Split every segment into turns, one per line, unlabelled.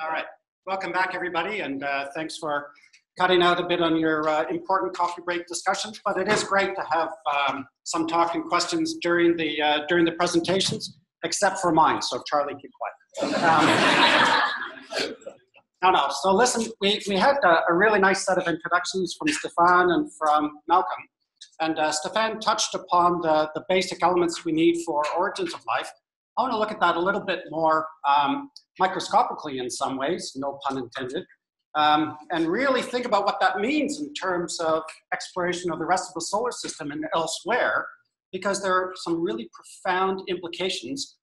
All right. Welcome back, everybody, and uh, thanks for cutting out a bit on your uh, important coffee break discussions. But it is great to have um, some talk and questions during the uh, during the presentations, except for mine. So Charlie, keep quiet. Um, no, no. So listen, we, we had a, a, really nice set of introductions from Stefan and from Malcolm. And uh, Stefan touched upon the, the basic elements we need for origins of life. I want to look at that a little bit more um, microscopically in some ways, no pun intended, um, and really think about what that means in terms of exploration of the rest of the solar system and elsewhere, because there are some really profound implications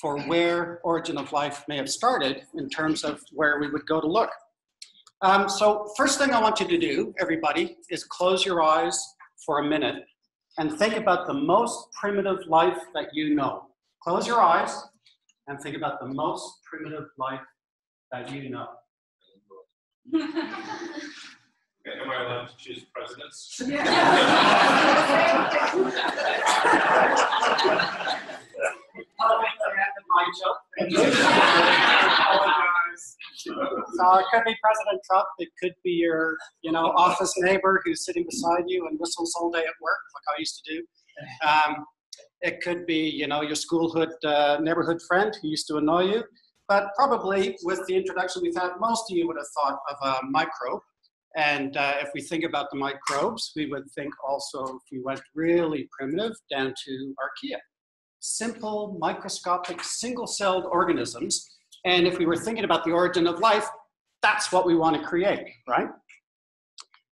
for where origin of life may have started in terms of where we would go to look. Um, so first thing I want you to do, everybody, is close your eyes for a minute and think about the most primitive life that you know. Close your eyes and think about the most primitive life that you know.
okay, am I allowed to choose presidents? Yeah.
so it could be President Trump. It could be your, you know, office neighbor who's sitting beside you and whistles all day at work, like I used to do. Um, it could be, you know, your schoolhood uh, neighborhood friend who used to annoy you. But probably with the introduction we've had, most of you would have thought of a microbe. And uh, if we think about the microbes, we would think also, if we went really primitive, down to archaea. Simple, microscopic, single-celled organisms. And if we were thinking about the origin of life, that's what we want to create, right?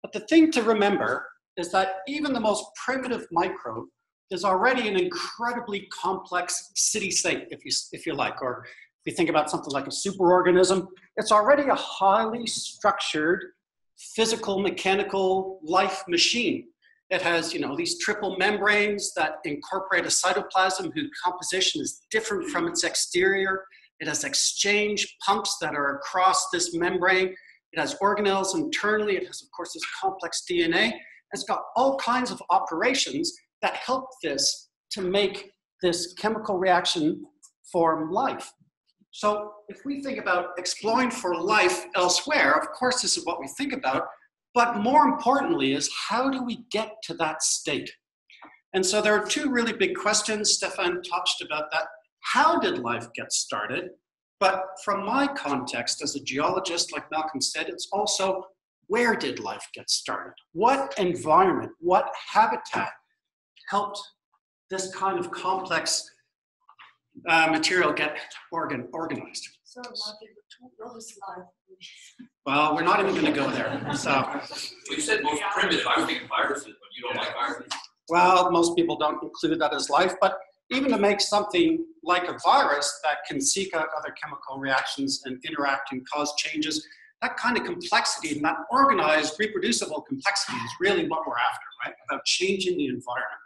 But the thing to remember is that even the most primitive microbe is already an incredibly complex city-state, if you, if you like, or if you think about something like a superorganism, it's already a highly structured physical, mechanical life machine. It has, you know, these triple membranes that incorporate a cytoplasm whose composition is different from its exterior. It has exchange pumps that are across this membrane. It has organelles internally. It has, of course, this complex DNA. It's got all kinds of operations that help this to make this chemical reaction form life. So if we think about exploring for life elsewhere, of course this is what we think about, but more importantly is how do we get to that state? And so there are two really big questions. Stefan touched about that. How did life get started? But from my context as a geologist, like Malcolm said, it's also where did life get started? What environment, what habitat helped this kind of complex uh, material get organ, organized. So, well, we're not even going to go there. So, well,
you said most primitive. I was thinking viruses, but you don't like viruses.
Well, most people don't include that as life, but even to make something like a virus that can seek out other chemical reactions and interact and cause changes, that kind of complexity and that organized, reproducible complexity is really what we're after, right? About changing the environment.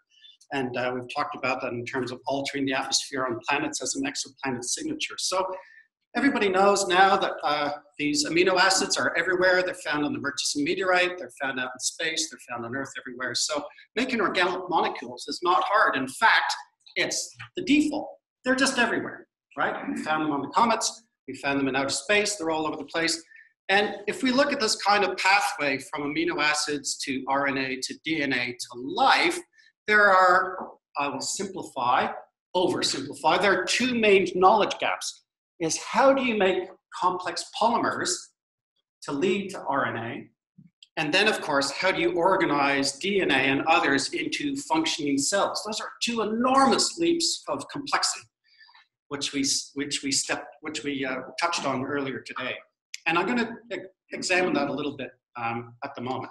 And uh, we've talked about that in terms of altering the atmosphere on planets as an exoplanet signature. So everybody knows now that uh, these amino acids are everywhere. They're found on the Murchison meteorite. They're found out in space. They're found on Earth everywhere. So making organic molecules is not hard. In fact, it's the default. They're just everywhere, right? We found them on the comets. We found them in outer space. They're all over the place. And if we look at this kind of pathway from amino acids to RNA to DNA to life, there are, I will simplify, oversimplify, there are two main knowledge gaps. Is how do you make complex polymers to lead to RNA? And then, of course, how do you organize DNA and others into functioning cells? Those are two enormous leaps of complexity, which we, which we, stepped, which we uh, touched on earlier today. And I'm going to examine that a little bit um, at the moment.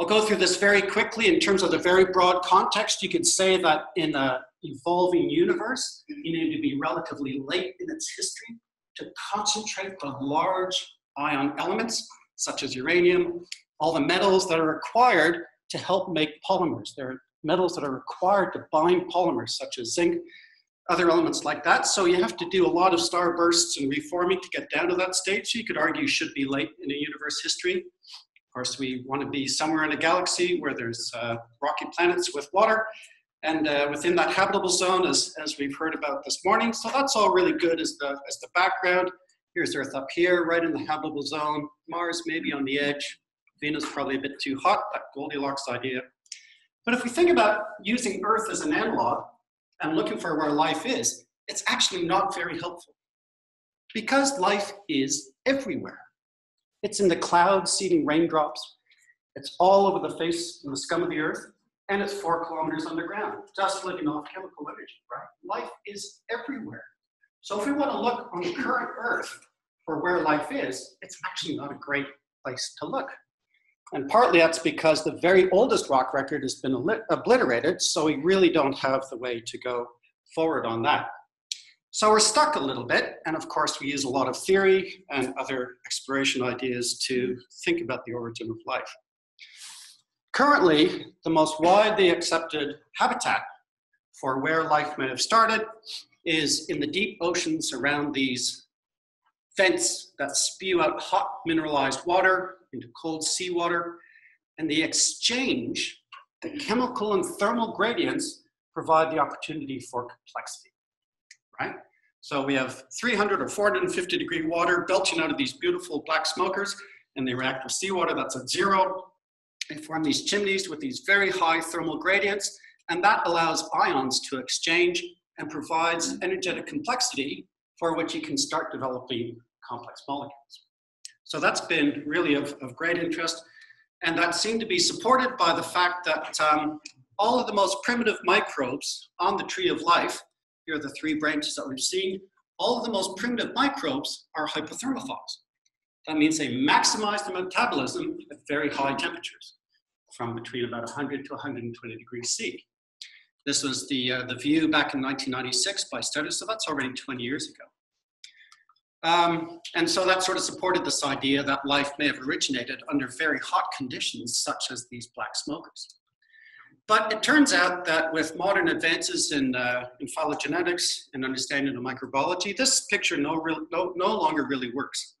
I'll go through this very quickly in terms of the very broad context. You could say that in an evolving universe, you need to be relatively late in its history to concentrate the large ion elements, such as uranium, all the metals that are required to help make polymers. There are metals that are required to bind polymers, such as zinc, other elements like that. So you have to do a lot of starbursts and reforming to get down to that stage. So you could argue should be late in a universe history course, we want to be somewhere in a galaxy where there's uh, rocky planets with water and uh, within that habitable zone as, as we've heard about this morning. So that's all really good as the, as the background. Here's Earth up here, right in the habitable zone. Mars maybe on the edge. Venus probably a bit too hot, that Goldilocks idea. But if we think about using Earth as an analog and looking for where life is, it's actually not very helpful. Because life is everywhere. It's in the clouds seeding raindrops. It's all over the face and the scum of the earth, and it's four kilometers underground, just living off chemical energy, right? Life is everywhere. So if we want to look on the current earth for where life is, it's actually not a great place to look. And partly that's because the very oldest rock record has been obliterated, so we really don't have the way to go forward on that. So we're stuck a little bit, and of course, we use a lot of theory and other exploration ideas to think about the origin of life. Currently, the most widely accepted habitat for where life may have started is in the deep oceans around these vents that spew out hot mineralized water into cold seawater, and the exchange, the chemical and thermal gradients provide the opportunity for complexity, right? So we have 300 or 450 degree water belching out of these beautiful black smokers, and they react with seawater that's at zero. They form these chimneys with these very high thermal gradients, and that allows ions to exchange and provides energetic complexity for which you can start developing complex molecules. So that's been really of, of great interest. And that seemed to be supported by the fact that um, all of the most primitive microbes on the tree of life, here are the three branches that we've seen, all of the most primitive microbes are hyperthermophiles. That means they maximize their metabolism at very high temperatures, from between about 100 to 120 degrees C. This was the, uh, the view back in 1996 by studies, so that's already 20 years ago. Um, and so that sort of supported this idea that life may have originated under very hot conditions, such as these black smokers. But it turns out that with modern advances in, uh, in phylogenetics and understanding of microbiology, this picture no, real, no, no longer really works.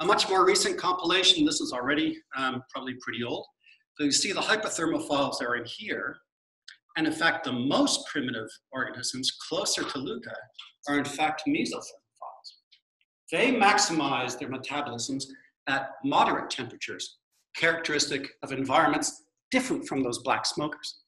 A much more recent compilation, this is already um, probably pretty old. So you see the hyperthermophiles are in here. And in fact, the most primitive organisms closer to LUCA are in fact mesothermophiles. They maximize their metabolisms at moderate temperatures, characteristic of environments different from those black smokers.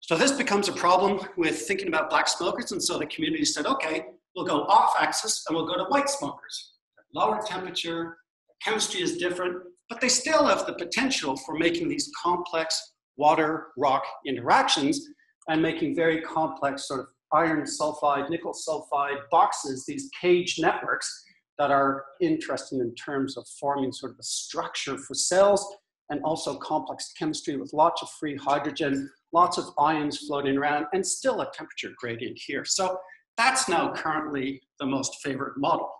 So this becomes a problem with thinking about black smokers, and so the community said, okay, we'll go off axis and we'll go to white smokers. Lower temperature, chemistry is different, but they still have the potential for making these complex water rock interactions and making very complex sort of iron sulfide, nickel sulfide boxes, these cage networks that are interesting in terms of forming sort of a structure for cells and also complex chemistry with lots of free hydrogen, lots of ions floating around, and still a temperature gradient here. So that's now currently the most favorite model.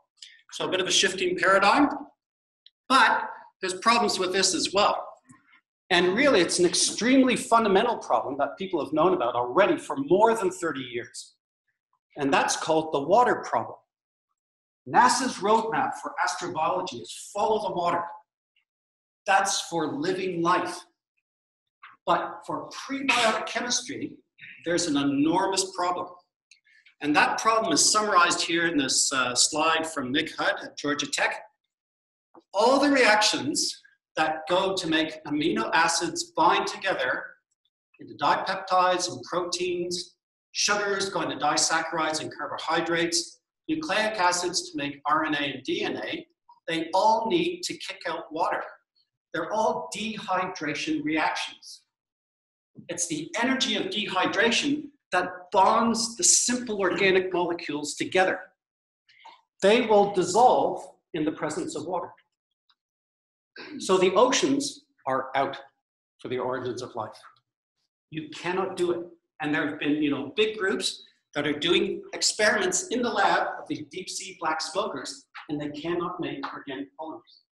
So a bit of a shifting paradigm, but there's problems with this as well. And really, it's an extremely fundamental problem that people have known about already for more than 30 years. And that's called the water problem. NASA's roadmap for astrobiology is follow the water. That's for living life. But for prebiotic chemistry, there's an enormous problem. And that problem is summarized here in this uh, slide from Nick Hud at Georgia Tech. All the reactions that go to make amino acids bind together into dipeptides and proteins, sugars going to disaccharides and carbohydrates, nucleic acids to make RNA and DNA, they all need to kick out water. They're all dehydration reactions. It's the energy of dehydration that bonds the simple organic molecules together. They will dissolve in the presence of water. So the oceans are out for the origins of life. You cannot do it. And there have been, you know, big groups that are doing experiments in the lab of these deep sea black smokers, and they cannot make organic polymers.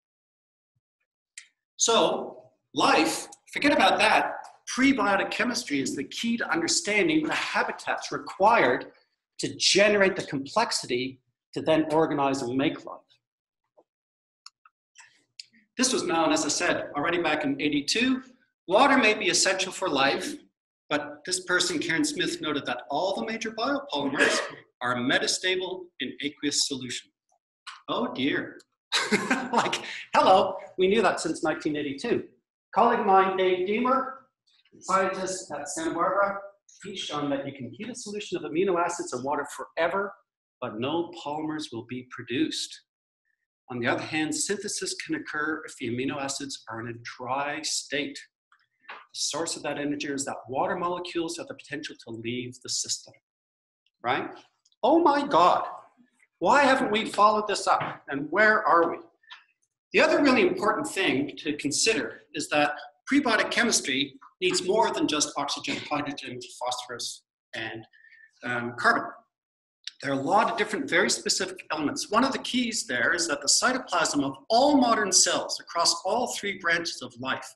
So life, forget about that. Prebiotic chemistry is the key to understanding the habitats required to generate the complexity to then organize and make life. This was known, as I said, already back in 82. Water may be essential for life, but this person, Karen Smith, noted that all the major biopolymers are metastable in aqueous solution. Oh dear. like, hello, we knew that since 1982. Colleague of mine, Dave Deamer, scientist at Santa Barbara, he's shown that you can heat a solution of amino acids and water forever, but no polymers will be produced. On the other hand, synthesis can occur if the amino acids are in a dry state. The source of that energy is that water molecules have the potential to leave the system, right? Oh my God, why haven't we followed this up? And where are we? The other really important thing to consider is that prebiotic chemistry needs more than just oxygen, hydrogen, phosphorus, and um, carbon. There are a lot of different, very specific elements. One of the keys there is that the cytoplasm of all modern cells across all three branches of life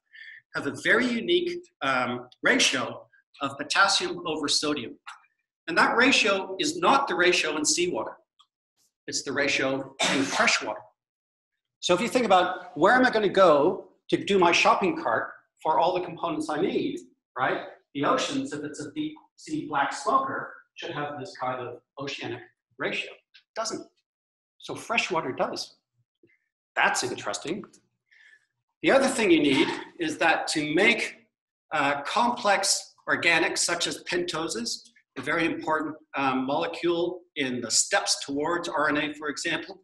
have a very unique um, ratio of potassium over sodium. And that ratio is not the ratio in seawater. It's the ratio in fresh water. So if you think about where am I going to go to do my shopping cart for all the components I need, right? The oceans, if it's a deep sea black smoker, should have this kind of oceanic ratio. It doesn't. So freshwater does. That's interesting. The other thing you need is that to make uh, complex organics such as pentoses, a very important um, molecule in the steps towards RNA, for example,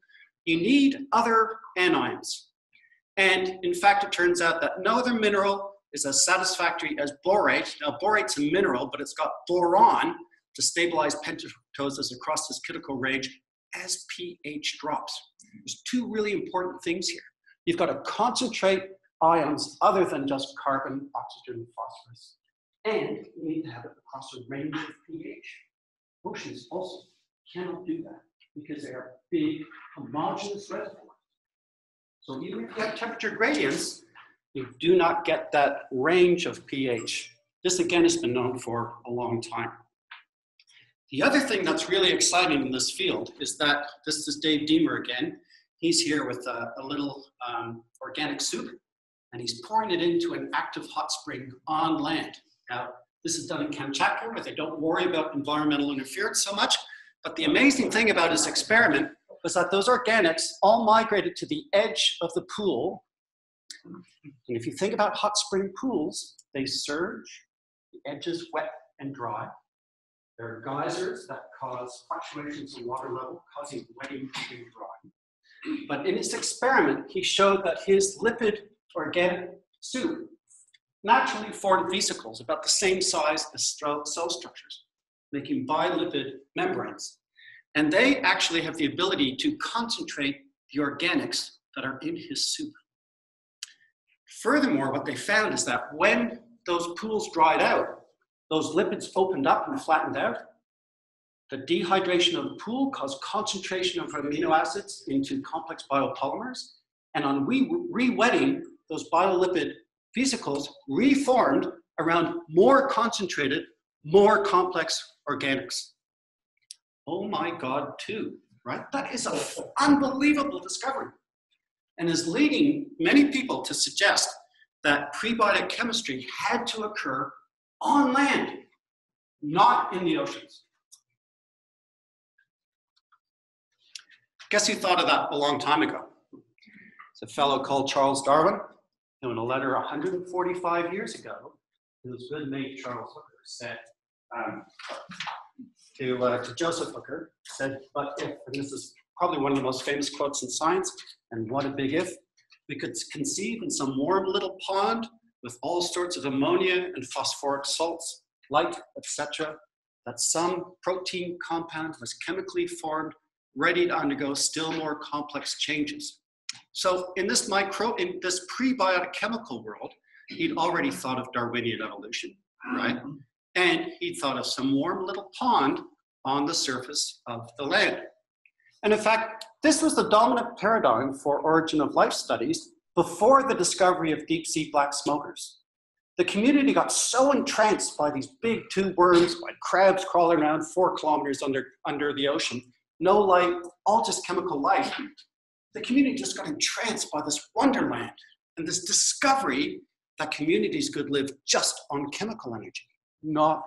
you need other anions. And in fact, it turns out that no other mineral is as satisfactory as borate. Now, borate's a mineral, but it's got boron to stabilize pentatoses across this critical range as pH drops. There's two really important things here. You've got to concentrate ions other than just carbon, oxygen, phosphorus, and you need to have it across a range of pH. Oceans also cannot do that because they are big, homogeneous reservoirs. So even if you have temperature gradients, you do not get that range of pH. This again has been known for a long time. The other thing that's really exciting in this field is that this is Dave Deamer again. He's here with a, a little um, organic soup and he's pouring it into an active hot spring on land. Now, this is done in Kamchatka where they don't worry about environmental interference so much. But the amazing thing about his experiment was that those organics all migrated to the edge of the pool. And if you think about hot spring pools, they surge, the edges wet and dry. There are geysers that cause fluctuations in water level, causing wetting and dry. But in his experiment, he showed that his lipid organic soup naturally formed vesicles about the same size as cell structures, making bilipid membranes. And they actually have the ability to concentrate the organics that are in his soup. Furthermore, what they found is that when those pools dried out, those lipids opened up and flattened out. The dehydration of the pool caused concentration of amino acids into complex biopolymers. And on re-wetting, those biolipid vesicles reformed around more concentrated, more complex organics. Oh my God, too, right? That is an unbelievable discovery and is leading many people to suggest that prebiotic chemistry had to occur on land, not in the oceans. Guess who thought of that a long time ago? It's a fellow called Charles Darwin, who in a letter 145 years ago, his good mate Charles Hooker said um, to, uh, to Joseph Hooker, said, but if, and this is probably one of the most famous quotes in science, and what a big if, we could conceive in some warm little pond with all sorts of ammonia and phosphoric salts, light, etc., that some protein compound was chemically formed, ready to undergo still more complex changes. So in this micro, in this prebiotic chemical world, he'd already thought of Darwinian evolution, right? And he'd thought of some warm little pond on the surface of the land. And in fact, this was the dominant paradigm for origin of life studies before the discovery of deep sea black smokers. The community got so entranced by these big tube worms, by crabs crawling around four kilometers under, under the ocean, no light, all just chemical life. The community just got entranced by this wonderland and this discovery that communities could live just on chemical energy, not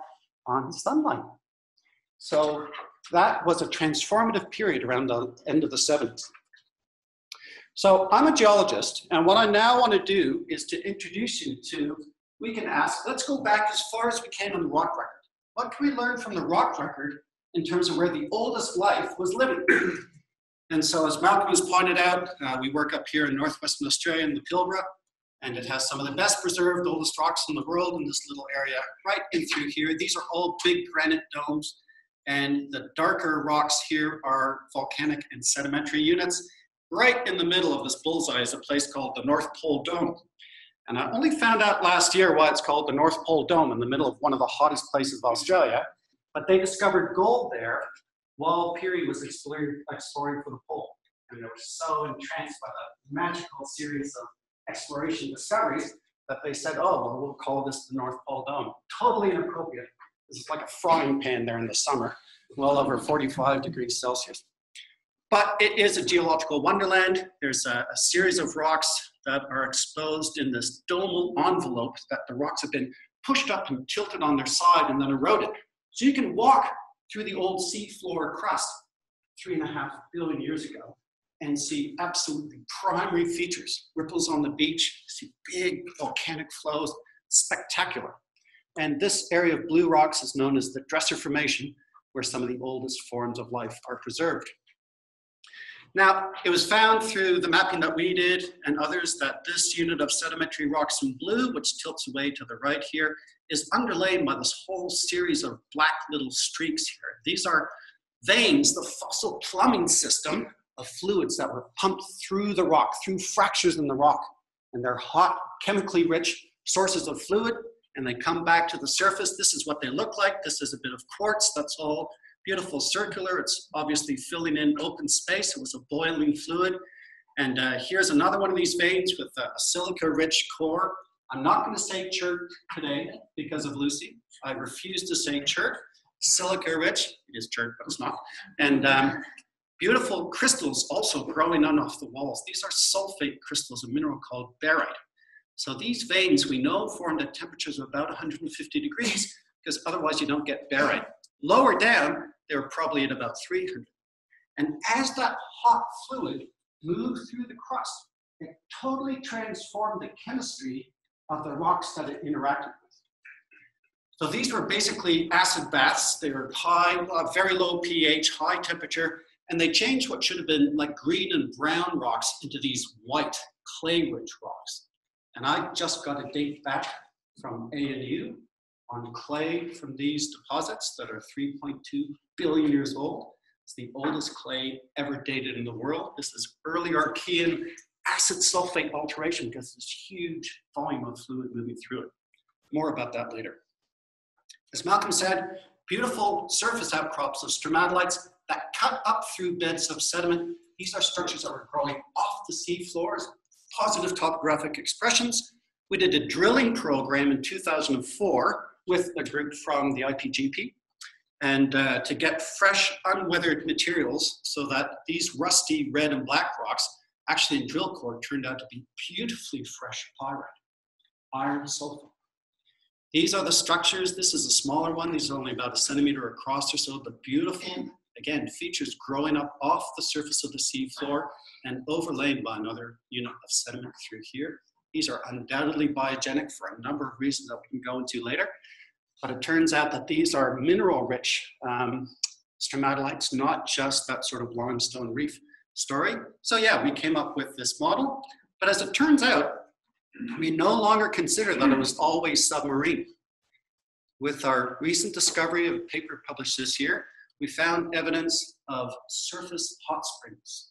on sunlight. So that was a transformative period around the end of the 70s. So I'm a geologist, and what I now want to do is to introduce you to, we can ask, let's go back as far as we can on the rock record. What can we learn from the rock record in terms of where the oldest life was living? and so as Malcolm has pointed out, uh, we work up here in northwestern Australia in the Pilbara, and it has some of the best preserved, oldest rocks in the world in this little area right in through here. These are all big granite domes, and the darker rocks here are volcanic and sedimentary units. Right in the middle of this bullseye is a place called the North Pole Dome. And I only found out last year why it's called the North Pole Dome in the middle of one of the hottest places of Australia. But they discovered gold there while Peary was exploring, exploring for the pole. And they were so entranced by the magical series of exploration discoveries that they said, oh, well, we'll call this the North Pole Dome. Totally inappropriate. It's like a frying pan there in the summer, well over 45 degrees Celsius. But it is a geological wonderland. There's a, a series of rocks that are exposed in this domal envelope that the rocks have been pushed up and tilted on their side and then eroded. So you can walk through the old seafloor crust three and a half billion years ago and see absolutely primary features. Ripples on the beach, see big volcanic flows, spectacular. And this area of blue rocks is known as the Dresser Formation, where some of the oldest forms of life are preserved. Now, it was found through the mapping that we did and others that this unit of sedimentary rocks in blue, which tilts away to the right here, is underlain by this whole series of black little streaks here. These are veins, the fossil plumbing system of fluids that were pumped through the rock, through fractures in the rock. And they're hot, chemically rich sources of fluid, and they come back to the surface. This is what they look like. This is a bit of quartz. That's all beautiful circular. It's obviously filling in open space. It was a boiling fluid. And uh, here's another one of these veins with a silica-rich core. I'm not going to say chert today because of Lucy. I refuse to say chert. Silica-rich, it is chert, but it's not. And um, beautiful crystals also growing on off the walls. These are sulfate crystals, a mineral called barite. So these veins we know formed at temperatures of about 150 degrees because otherwise you don't get barite. Lower down, they were probably at about 300. And as that hot fluid moved through the crust, it totally transformed the chemistry of the rocks that it interacted with. So these were basically acid baths. They were high, uh, very low pH, high temperature, and they changed what should have been like green and brown rocks into these white clay-rich rocks. And I just got a date back from ANU on clay from these deposits that are 3.2 billion years old. It's the oldest clay ever dated in the world. This is early Archean acid sulfate alteration because this huge volume of fluid moving through it. More about that later. As Malcolm said, beautiful surface outcrops of stromatolites that cut up through beds of sediment. These are structures that were growing off the sea floors, positive topographic expressions. We did a drilling program in 2004 with a group from the IPGP and uh, to get fresh, unweathered materials so that these rusty red and black rocks actually in drill core turned out to be beautifully fresh pyrite, iron sulfide. These are the structures. This is a smaller one. These are only about a centimeter across or so, but beautiful. Again, features growing up off the surface of the seafloor and overlain by another unit of sediment through here. These are undoubtedly biogenic for a number of reasons that we can go into later. But it turns out that these are mineral rich um, stromatolites, not just that sort of limestone reef story. So yeah, we came up with this model. But as it turns out, we no longer consider that it was always submarine. With our recent discovery of a paper published this year, we found evidence of surface hot springs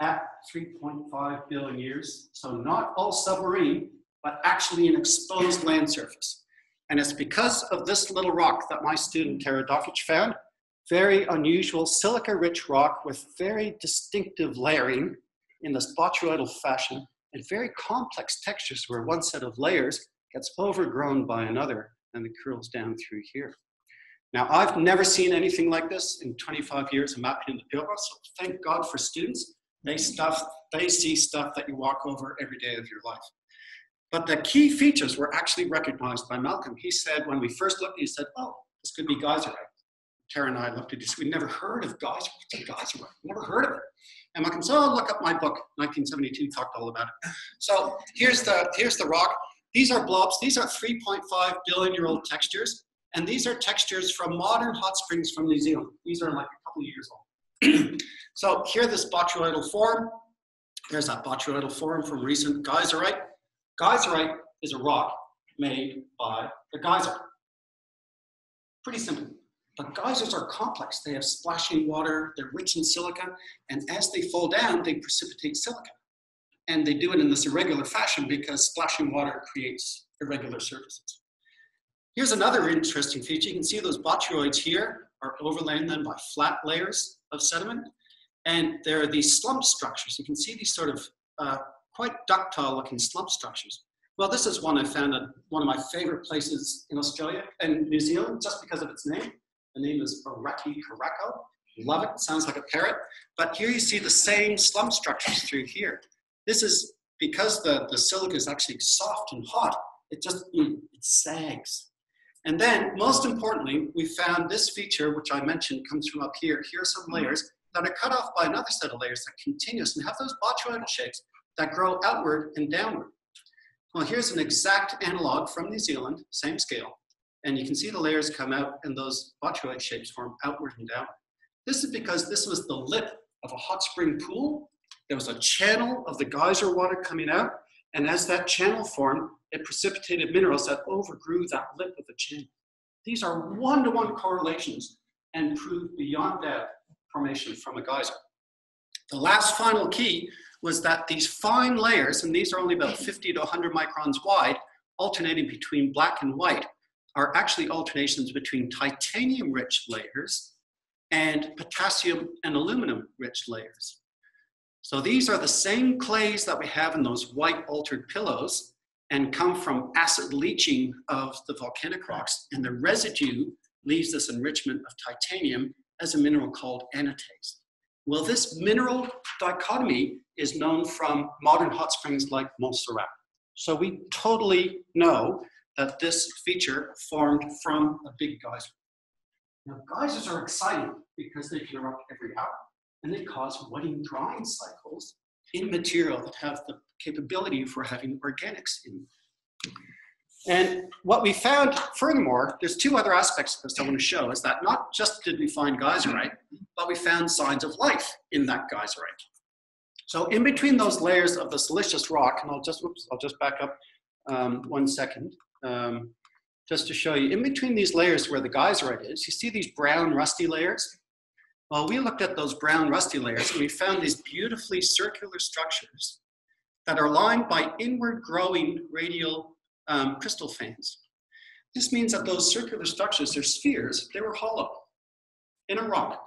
at 3.5 billion years. So not all submarine, but actually an exposed land surface. And it's because of this little rock that my student Tara Djokic found, very unusual silica-rich rock with very distinctive layering in this botryoidal fashion and very complex textures where one set of layers gets overgrown by another and it curls down through here. Now, I've never seen anything like this in 25 years of mapping in the Pilbara, so thank God for students. They stuff, they see stuff that you walk over every day of your life. But the key features were actually recognized by Malcolm. He said, when we first looked, he said, oh, this could be geyserite. Tara and I looked at this, we'd never heard of geyser. What's a? Never heard of it. And can say, oh, look up my book, 1972 talked all about it. So here's the, here's the rock. These are blobs. These are 3.5 billion year old textures. And these are textures from modern hot springs from New Zealand. These are like a couple years old. so here, this botryoidal form. There's that botryoidal form from recent geyserite. Geyserite is a rock made by a geyser. Pretty simple. But geysers are complex. They have splashing water, they're rich in silica, and as they fall down, they precipitate silica. And they do it in this irregular fashion because splashing water creates irregular surfaces. Here's another interesting feature. You can see those botryoids here are overlain then by flat layers of sediment. And there are these slump structures. You can see these sort of uh, quite ductile looking slump structures. Well, this is one I found at one of my favorite places in Australia and New Zealand just because of its name. The name is Orakei Korako. Love it, sounds like a parrot. But here you see the same slump structures through here. This is because the, the silica is actually soft and hot, it just it sags. And then, most importantly, we found this feature, which I mentioned comes from up here. Here are some mm-hmm. layers that are cut off by another set of layers that continuous and have those botryoidal shapes that grow outward and downward. Well, here's an exact analog from New Zealand, same scale. And you can see the layers come out and those botryoid shapes form outward and downward. This is because this was the lip of a hot spring pool. There was a channel of the geyser water coming out. And as that channel formed, it precipitated minerals that overgrew that lip of the channel. These are one-to-one -one correlations and prove beyond doubt formation from a geyser. The last final key was that these fine layers, and these are only about 50 to 100 microns wide, alternating between black and white, are actually alternations between titanium rich layers and potassium and aluminum rich layers. So these are the same clays that we have in those white altered pillows and come from acid leaching of the volcanic rocks. And the residue leaves this enrichment of titanium as a mineral called anatase. Well, this mineral dichotomy is known from modern hot springs like Montserrat. So we totally know that this feature formed from a big geyser. Now, geysers are exciting because they can erupt every hour, and they cause wetting drying cycles in material that have the capability for having organics in them. And what we found, furthermore, there's two other aspects of this I want to show, is that not just did we find geyserite, but we found signs of life in that geyserite. So in between those layers of the siliceous rock, and I'll just, whoops, I'll just back up um, one second um, just to show you. In between these layers where the geyserite is, you see these brown rusty layers? Well, we looked at those brown rusty layers and we found these beautifully circular structures that are lined by inward growing radial um, crystal fans. This means that those circular structures, they're spheres, they were hollow in a rock,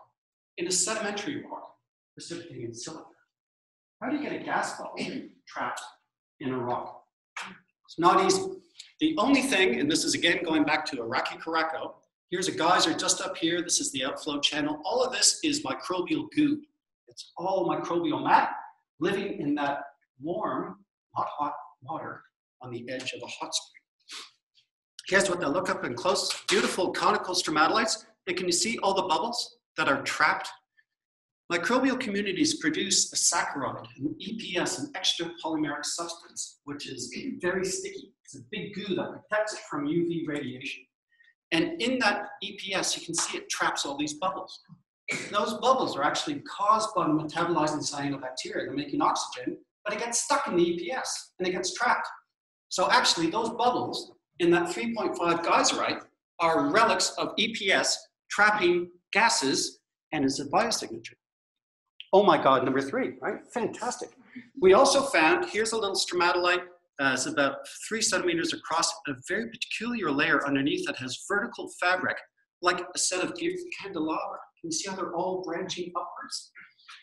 in a sedimentary rock, precipitating in silica. How do you get a gas bubble trapped in a rock? It's not easy. The only thing, and this is again going back to Orakei Korako, here's a geyser just up here. This is the outflow channel. All of this is microbial goo. It's all microbial mat living in that warm, hot, hot water on the edge of a hot spring. Here's what they look up in close. Beautiful conical stromatolites. And can you see all the bubbles that are trapped Microbial communities produce a saccharide, an EPS, an extra polymeric substance, which is very sticky. It's a big goo that protects it from UV radiation. And in that EPS, you can see it traps all these bubbles. Those bubbles are actually caused by metabolizing cyanobacteria. They're making oxygen, but it gets stuck in the EPS and it gets trapped. So actually, those bubbles in that 3.5 geyserite are relics of EPS trapping gases and is a biosignature. Oh my God, number three, right? Fantastic. We also found, here's a little stromatolite. Uh, it's about three centimeters across, a very peculiar layer underneath that has vertical fabric, like a set of candelabra. Can you see how they're all branching upwards?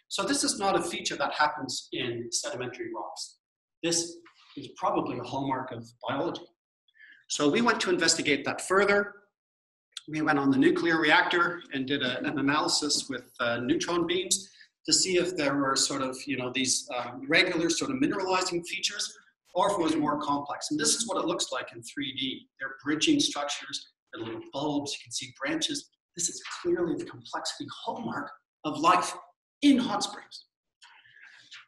So this is not a feature that happens in sedimentary rocks. This is probably a hallmark of biology. So we went to investigate that further. We went on the nuclear reactor and did a, an analysis with uh, neutron beams to see if there were sort of, you know, these um, regular sort of mineralizing features or if it was more complex. And this is what it looks like in 3D. They're bridging structures, they're little bulbs, you can see branches. This is clearly the complexity hallmark of life in hot springs.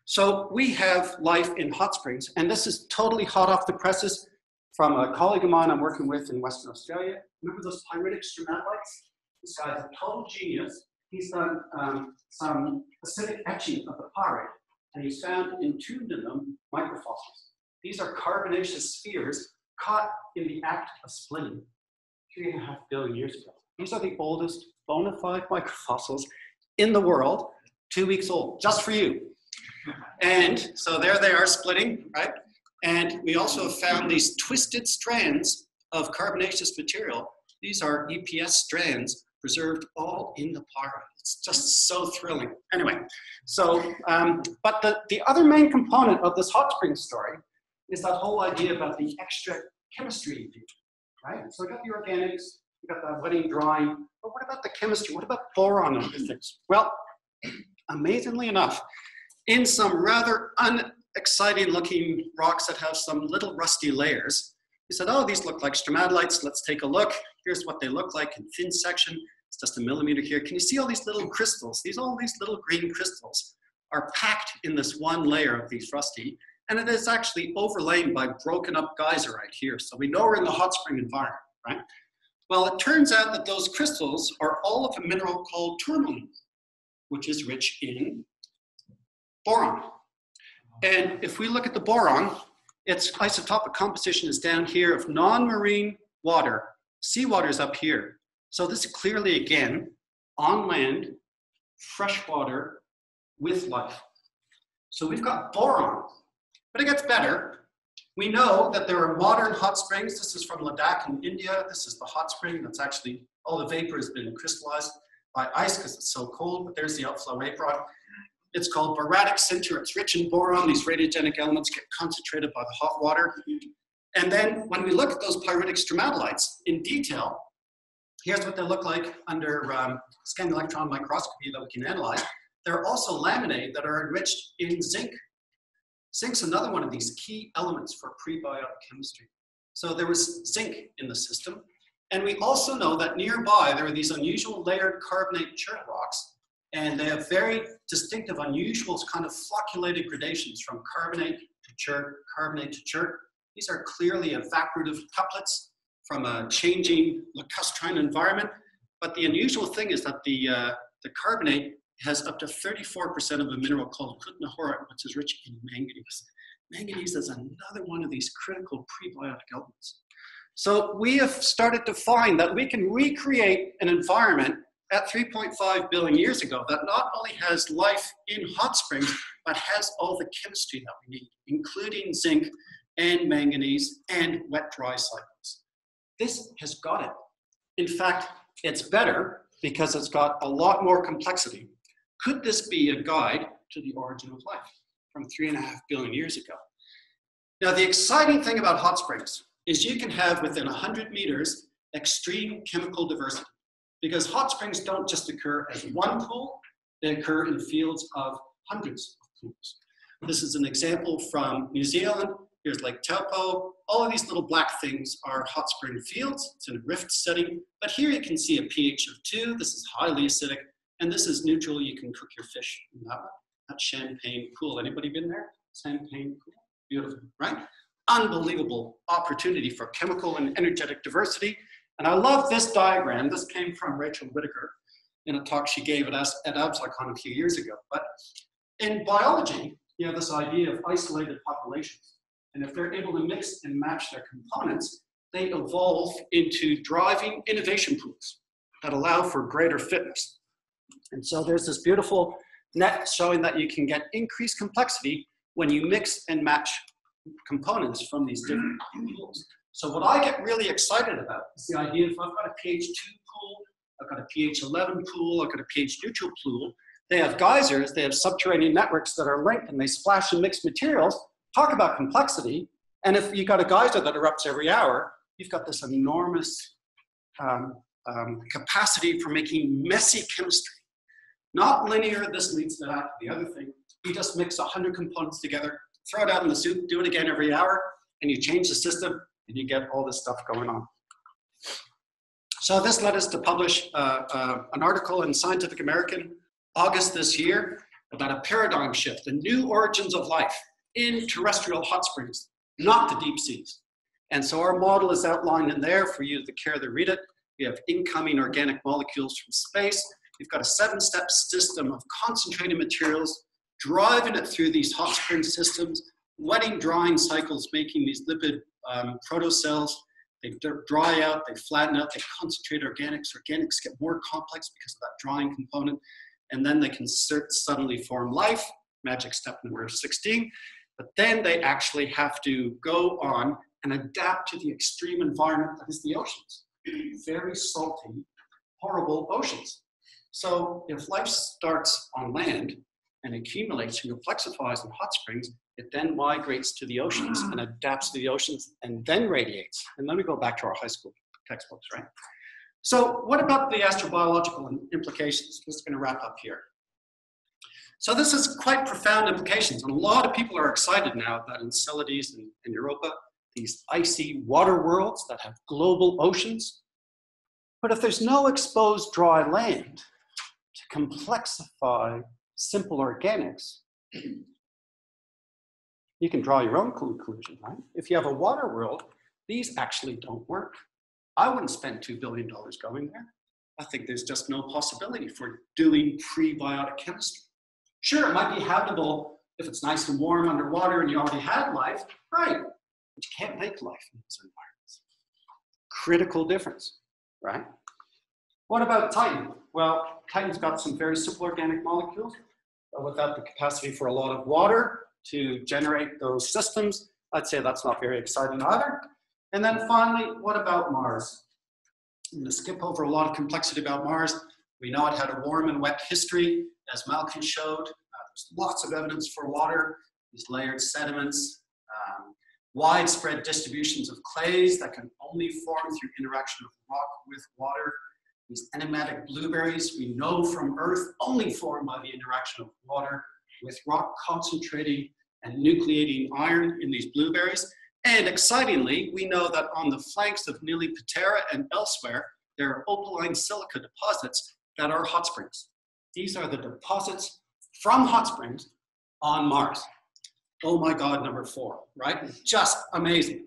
So we have life in hot springs, and this is totally hot off the presses from a colleague of mine I'm working with in Western Australia. Remember those pyritic stromatolites? This guy's a total genius. He's done um, some acidic etching of the pyrite, and he's found entombed in them microfossils. These are carbonaceous spheres caught in the act of splitting three and a half billion years ago. These are the oldest bona fide microfossils in the world, two weeks old, just for you. And so there they are splitting, right? And we also found these twisted strands of carbonaceous material. These are EPS strands preserved all in the pyrite. It's just so thrilling. Anyway, so, um, but the, the other main component of this hot spring story is that whole idea about the extra chemistry you do, right? So I got the organics, we got the wetting, drying, but what about the chemistry? What about boron and other things? Well, amazingly enough, in some rather unexciting looking rocks that have some little rusty layers. He said, oh, these look like stromatolites. Let's take a look. Here's what they look like in thin section. It's just a millimeter here. Can you see all these little crystals? These all these little green crystals are packed in this one layer of these rusty, and it is actually overlain by broken up geyserite here. So we know we're in the hot spring environment, right? Well, it turns out that those crystals are all of a mineral called tourmaline, which is rich in boron. And if we look at the boron, its isotopic composition is down here of non-marine water. Seawater is up here. So this is clearly, again, on land, fresh water with life. So we've got boron, but it gets better. We know that there are modern hot springs. This is from Ladakh in India. This is the hot spring that's actually, all the vapor has been crystallized by ice because it's so cold, but there's the outflow vapor. It's called boratic center. It's rich in boron. These radiogenic elements get concentrated by the hot water. And then when we look at those pyritic stromatolites in detail, here's what they look like under um, scanning electron microscopy that we can analyze. There are also laminae that are enriched in zinc. Zinc's another one of these key elements for prebiotic chemistry. So there was zinc in the system. And we also know that nearby there are these unusual layered carbonate chert rocks and they have very distinctive, unusual kind of flocculated gradations from carbonate to chert, carbonate to chert. These are clearly evaporative couplets from a changing lacustrine environment. But the unusual thing is that the, uh, the carbonate has up to 34% of a mineral called kutnohorite, which is rich in manganese. Manganese is another one of these critical prebiotic elements. So we have started to find that we can recreate an environment at 3.5 billion years ago that not only has life in hot springs, but has all the chemistry that we need, including zinc and manganese and wet dry cycles. This has got it. In fact, it's better because it's got a lot more complexity. Could this be a guide to the origin of life from three and a half billion years ago? Now, the exciting thing about hot springs is you can have within 100 meters extreme chemical diversity because hot springs don't just occur as one pool, they occur in fields of hundreds of pools. This is an example from New Zealand. Here's Lake Taupo. All of these little black things are hot spring fields. It's in a rift setting. But here you can see a pH of two. This is highly acidic. And this is neutral. You can cook your fish in that one. That's Champagne Pool. Anybody been there? Champagne Pool? Beautiful, right? Unbelievable opportunity for chemical and energetic diversity. And I love this diagram. This came from Rachel Whitaker in a talk she gave at, us at AbSciCon a few years ago. But in biology, you have this idea of isolated populations. And if they're able to mix and match their components, they evolve into driving innovation pools that allow for greater fitness. And so there's this beautiful net showing that you can get increased complexity when you mix and match components from these different pools. So what I get really excited about is the idea if I've got a pH 2 pool, I've got a pH 11 pool, I've got a pH neutral pool, they have geysers, they have subterranean networks that are linked and they splash and mix materials. Talk about complexity. And if you've got a geyser that erupts every hour, you've got this enormous um, um, capacity for making messy chemistry. Not linear, this leads to that, the other thing. You just mix 100 components together, throw it out in the soup, do it again every hour, and you change the system, and you get all this stuff going on. So this led us to publish uh, uh, an article in Scientific American August this year. about a paradigm shift, the new origins of life in terrestrial hot springs, not the deep seas. And so our model is outlined in there for you to care to read it. We have incoming organic molecules from space. We've got a seven-step system of concentrated materials, driving it through these hot spring systems, wetting drying cycles, making these lipid um, protocells. They dry out, they flatten out, they concentrate organics. Organics get more complex because of that drying component. And then they can suddenly form life, magic step number 16. But then they actually have to go on and adapt to the extreme environment that is the oceans. Very salty, horrible oceans. So if life starts on land and accumulates and complexifies in hot springs, it then migrates to the oceans and adapts to the oceans and then radiates. And then we go back to our high school textbooks, right? So what about the astrobiological implications? I'm just going to wrap up here. So this is quite profound implications, and a lot of people are excited now about Enceladus and, and Europa, these icy water worlds that have global oceans. But if there's no exposed dry land complexify simple organics, you can draw your own conclusion, right? If you have a water world, these actually don't work. I wouldn't spend $2 billion going there. I think there's just no possibility for doing prebiotic chemistry. Sure, it might be habitable if it's nice and warm underwater and you already had life, right? But you can't make life in those environments. Critical difference, right? What about Titan? Well, Titan's got some very simple organic molecules, without the capacity for a lot of water to generate those systems, I'd say that's not very exciting either. And then finally, what about Mars? I'm going to skip over a lot of complexity about Mars. We know it had a warm and wet history, as Malcolm showed. Uh, there's lots of evidence for water, these layered sediments, um, widespread distributions of clays that can only form through interaction of rock with water. These enigmatic blueberries we know from Earth only form by the interaction of water with rock concentrating and nucleating iron in these blueberries. And excitingly, we know that on the flanks of Nili Patera and elsewhere, there are opaline silica deposits that are hot springs. These are the deposits from hot springs on Mars. Oh my God, number four, right? Just amazing.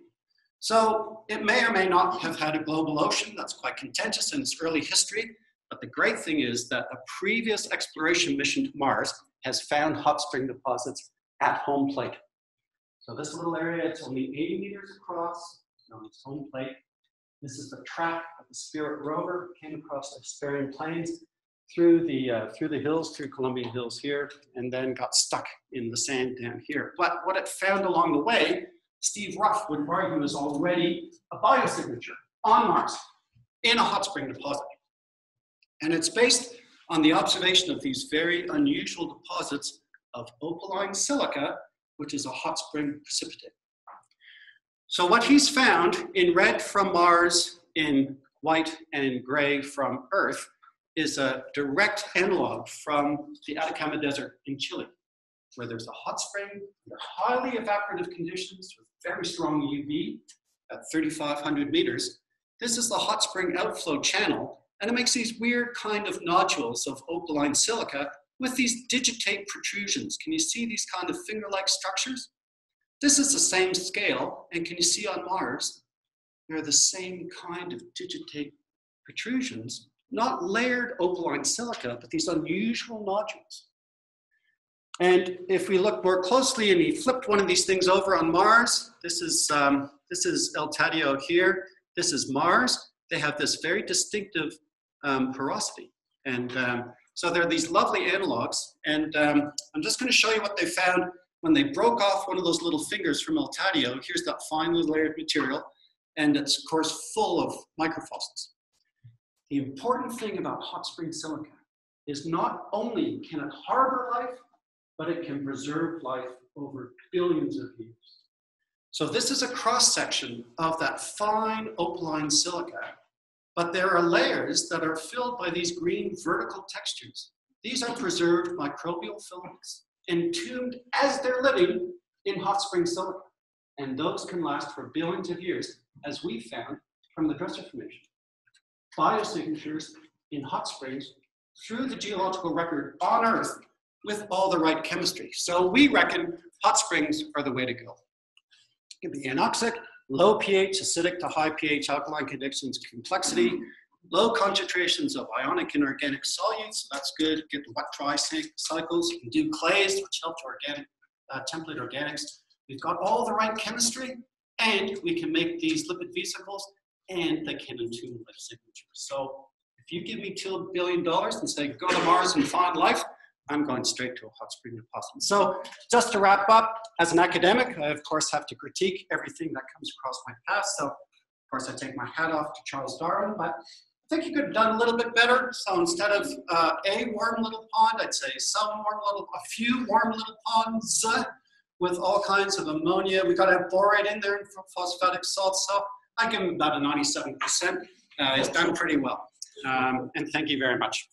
So it may or may not have had a global ocean. That's quite contentious in its early history. But the great thing is that a previous exploration mission to Mars has found hot spring deposits at home plate. So this little area, it's only 80 meters across on as home plate. This is the track of the Spirit rover, came across the Hesperian Plains through the, uh, through the hills, through Columbia Hills here, and then got stuck in the sand down here. But what it found along the way, Steve Ruff would argue is already a biosignature on Mars in a hot spring deposit. And it's based on the observation of these very unusual deposits of opaline silica, which is a hot spring precipitate. So what he's found in red from Mars, in white and gray from Earth, is a direct analog from the Atacama Desert in Chile, where there's a hot spring under highly evaporative conditions with very strong UV at 3,500 meters. This is the hot spring outflow channel and it makes these weird kind of nodules of opaline silica with these digitate protrusions. Can you see these kind of finger-like structures? This is the same scale, and can you see on Mars, they're the same kind of digitate protrusions, not layered opaline silica, but these unusual nodules. And if we look more closely, and he flipped one of these things over on Mars, this is, um, this is El Tatio here, this is Mars. They have this very distinctive um, porosity. And um, so there are these lovely analogs. And um, I'm just going to show you what they found when they broke off one of those little fingers from El Tatio. Here's that finely layered material. And it's, of course, full of microfossils. The important thing about hot spring silica is not only can it harbor life, but it can preserve life over billions of years. So this is a cross section of that fine opaline silica but there are layers that are filled by these green vertical textures. These are preserved microbial filaments, entombed as they're living in hot spring silica. And those can last for billions of years, as we found from the Dresser Formation. Biosignatures in hot springs through the geological record on Earth with all the right chemistry. So we reckon hot springs are the way to go. It can be anoxic, low pH, acidic to high pH, alkaline conditions, complexity, low concentrations of ionic and organic solutes, so that's good. Get the wet dry cycles. Can do clays, which help to organic, uh, template organics. We've got all the right chemistry, and we can make these lipid vesicles, and they can life signatures. So if you give me $2 billion and say, go to Mars and find life, I'm going straight to a hot spring possible. So just to wrap up, as an academic, I of course have to critique everything that comes across my path. So of course I take my hat off to Charles Darwin, but I think he could have done a little bit better. So instead of uh, a warm little pond, I'd say some warm little, a few warm little ponds with all kinds of ammonia. We got to have borate in there and phosphatic salts. So I give him about a 97%. Uh, he's done pretty well. Um, and thank you very much.